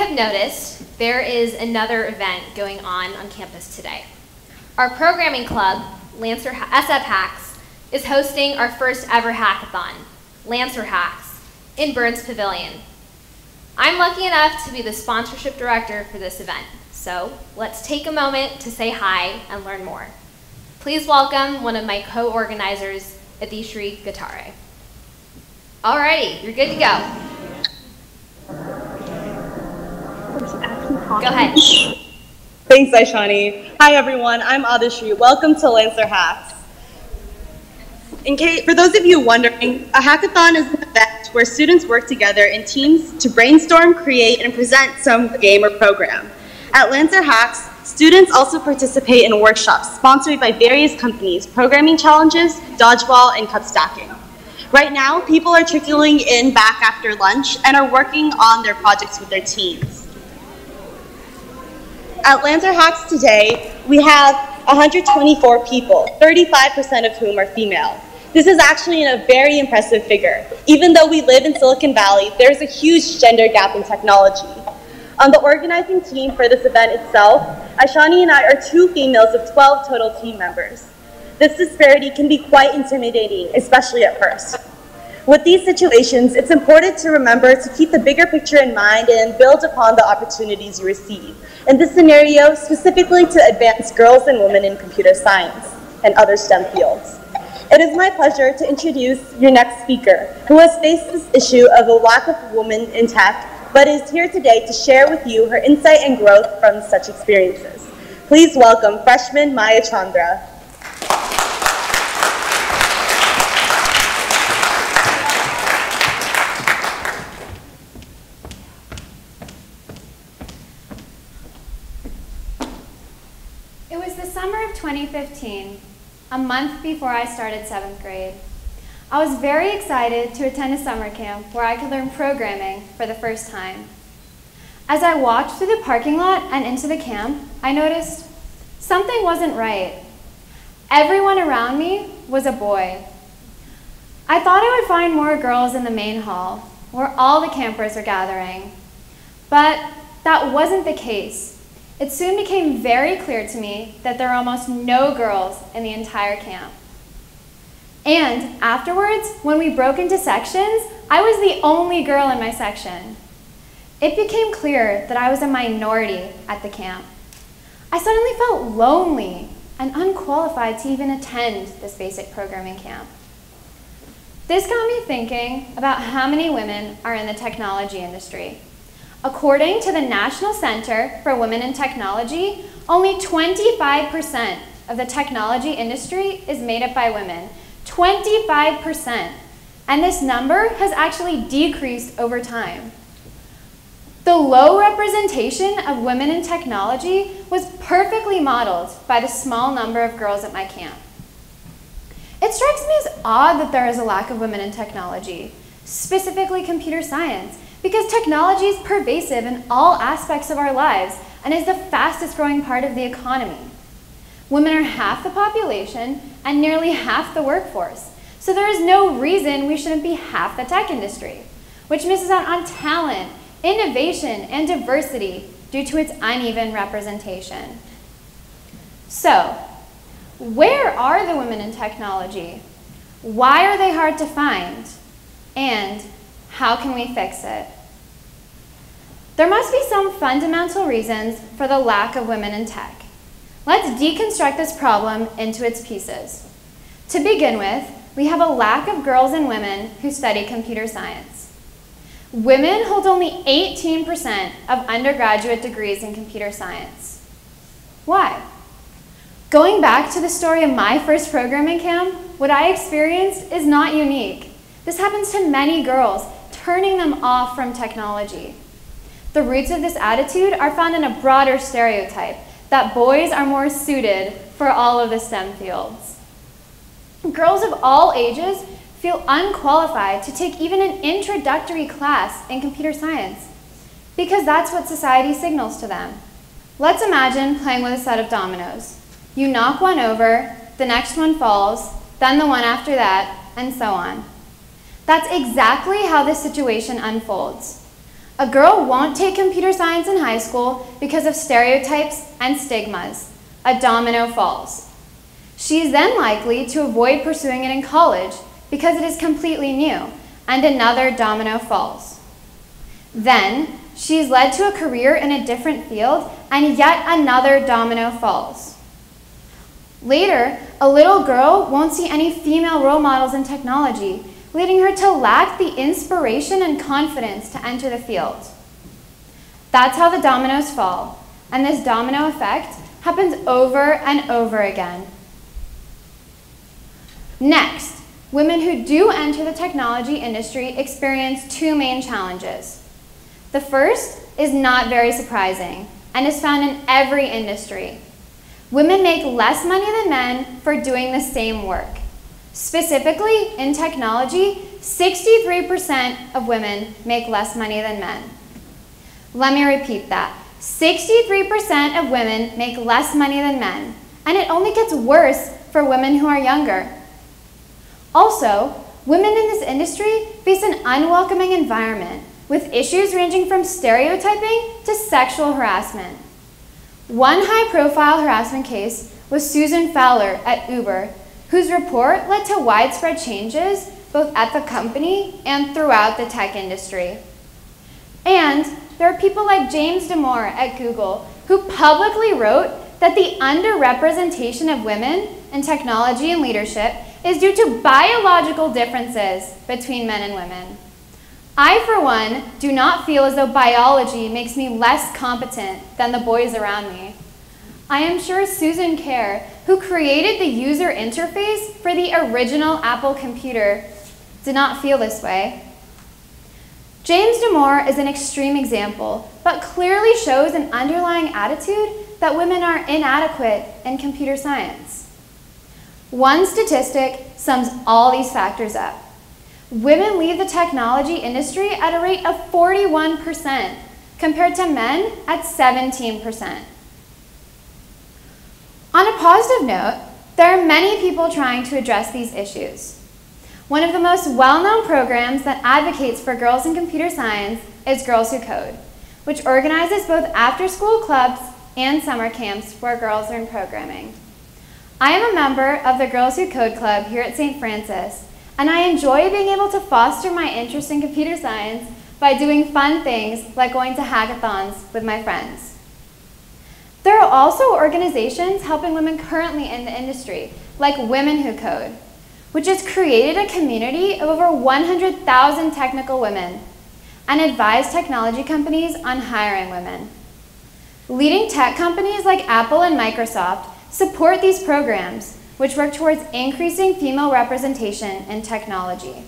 have noticed, there is another event going on on campus today. Our programming club, Lancer SF Hacks, is hosting our first ever hackathon, Lancer Hacks, in Burns Pavilion. I'm lucky enough to be the sponsorship director for this event, so let's take a moment to say hi and learn more. Please welcome one of my co-organizers, Adishri Gatare. Alrighty, you're good to go. Go ahead. Thanks, Aishani. Hi, everyone. I'm Adishri. Welcome to Lancer Hacks. In case, for those of you wondering, a hackathon is an event where students work together in teams to brainstorm, create, and present some game or program. At Lancer Hacks, students also participate in workshops sponsored by various companies, programming challenges, dodgeball, and cup stacking. Right now, people are trickling in back after lunch and are working on their projects with their teams. At Lancer Hacks today, we have 124 people, 35% of whom are female. This is actually a very impressive figure. Even though we live in Silicon Valley, there's a huge gender gap in technology. On the organizing team for this event itself, Aishani and I are two females of 12 total team members. This disparity can be quite intimidating, especially at first. With these situations, it's important to remember to keep the bigger picture in mind and build upon the opportunities you receive. In this scenario, specifically to advance girls and women in computer science and other STEM fields. It is my pleasure to introduce your next speaker, who has faced this issue of a lack of women in tech, but is here today to share with you her insight and growth from such experiences. Please welcome freshman Maya Chandra. It was the summer of 2015, a month before I started seventh grade. I was very excited to attend a summer camp where I could learn programming for the first time. As I walked through the parking lot and into the camp, I noticed something wasn't right. Everyone around me was a boy. I thought I would find more girls in the main hall, where all the campers were gathering. But that wasn't the case. It soon became very clear to me that there were almost no girls in the entire camp. And afterwards, when we broke into sections, I was the only girl in my section. It became clear that I was a minority at the camp. I suddenly felt lonely and unqualified to even attend this basic programming camp. This got me thinking about how many women are in the technology industry. According to the National Center for Women in Technology, only 25% of the technology industry is made up by women. 25%. And this number has actually decreased over time. The low representation of women in technology was perfectly modeled by the small number of girls at my camp. It strikes me as odd that there is a lack of women in technology, specifically computer science, because technology is pervasive in all aspects of our lives and is the fastest growing part of the economy. Women are half the population and nearly half the workforce, so there is no reason we shouldn't be half the tech industry, which misses out on talent, innovation, and diversity due to its uneven representation. So, where are the women in technology? Why are they hard to find? And how can we fix it? There must be some fundamental reasons for the lack of women in tech. Let's deconstruct this problem into its pieces. To begin with, we have a lack of girls and women who study computer science. Women hold only 18% of undergraduate degrees in computer science. Why? Going back to the story of my first programming camp, what I experienced is not unique. This happens to many girls, turning them off from technology. The roots of this attitude are found in a broader stereotype that boys are more suited for all of the STEM fields. Girls of all ages feel unqualified to take even an introductory class in computer science because that's what society signals to them. Let's imagine playing with a set of dominoes. You knock one over, the next one falls, then the one after that, and so on. That's exactly how this situation unfolds. A girl won't take computer science in high school because of stereotypes and stigmas. A domino falls. She is then likely to avoid pursuing it in college because it is completely new, and another domino falls. Then, she is led to a career in a different field, and yet another domino falls. Later, a little girl won't see any female role models in technology, leading her to lack the inspiration and confidence to enter the field. That's how the dominoes fall, and this domino effect happens over and over again. Next, women who do enter the technology industry experience two main challenges. The first is not very surprising and is found in every industry. Women make less money than men for doing the same work. Specifically, in technology, 63% of women make less money than men. Let me repeat that. 63% of women make less money than men, and it only gets worse for women who are younger. Also, women in this industry face an unwelcoming environment with issues ranging from stereotyping to sexual harassment. One high-profile harassment case was Susan Fowler at Uber, whose report led to widespread changes both at the company and throughout the tech industry. And there are people like James Damore at Google who publicly wrote that the underrepresentation of women in technology and leadership is due to biological differences between men and women. I, for one, do not feel as though biology makes me less competent than the boys around me. I am sure Susan Kare, who created the user interface for the original Apple computer, did not feel this way. James Damore is an extreme example, but clearly shows an underlying attitude that women are inadequate in computer science. One statistic sums all these factors up. Women leave the technology industry at a rate of 41%, compared to men at 17%. On a positive note, there are many people trying to address these issues. One of the most well-known programs that advocates for girls in computer science is Girls Who Code, which organizes both after-school clubs and summer camps where girls learn programming. I am a member of the Girls Who Code Club here at St. Francis, and I enjoy being able to foster my interest in computer science by doing fun things like going to hackathons with my friends. There are also organizations helping women currently in the industry, like Women Who Code, which has created a community of over 100,000 technical women and advised technology companies on hiring women. Leading tech companies like Apple and Microsoft support these programs, which work towards increasing female representation in technology.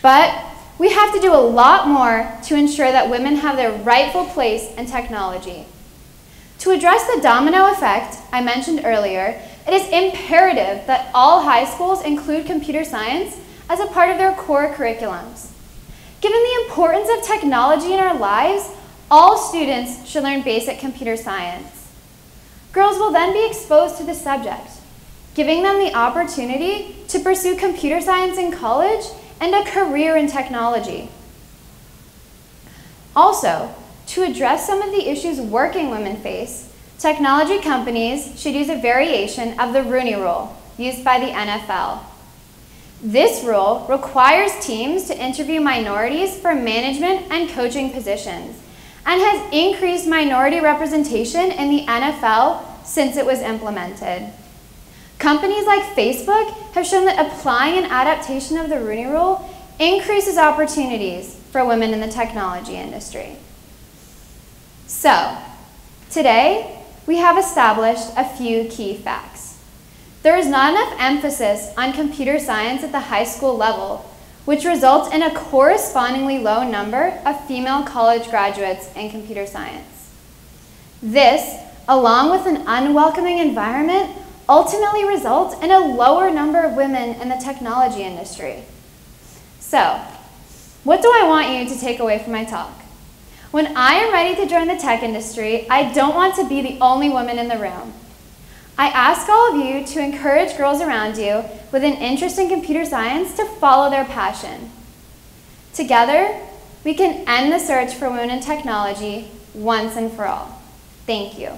But we have to do a lot more to ensure that women have their rightful place in technology. To address the domino effect I mentioned earlier, it is imperative that all high schools include computer science as a part of their core curriculums. Given the importance of technology in our lives, all students should learn basic computer science. Girls will then be exposed to the subject, giving them the opportunity to pursue computer science in college and a career in technology. Also, to address some of the issues working women face, technology companies should use a variation of the Rooney Rule used by the NFL. This rule requires teams to interview minorities for management and coaching positions and has increased minority representation in the NFL since it was implemented. Companies like Facebook have shown that applying an adaptation of the Rooney Rule increases opportunities for women in the technology industry. So, today we have established a few key facts. There is not enough emphasis on computer science at the high school level which results in a correspondingly low number of female college graduates in computer science. This, along with an unwelcoming environment, ultimately results in a lower number of women in the technology industry. So, what do I want you to take away from my talk? When I am ready to join the tech industry, I don't want to be the only woman in the room. I ask all of you to encourage girls around you with an interest in computer science to follow their passion. Together, we can end the search for women in technology once and for all. Thank you.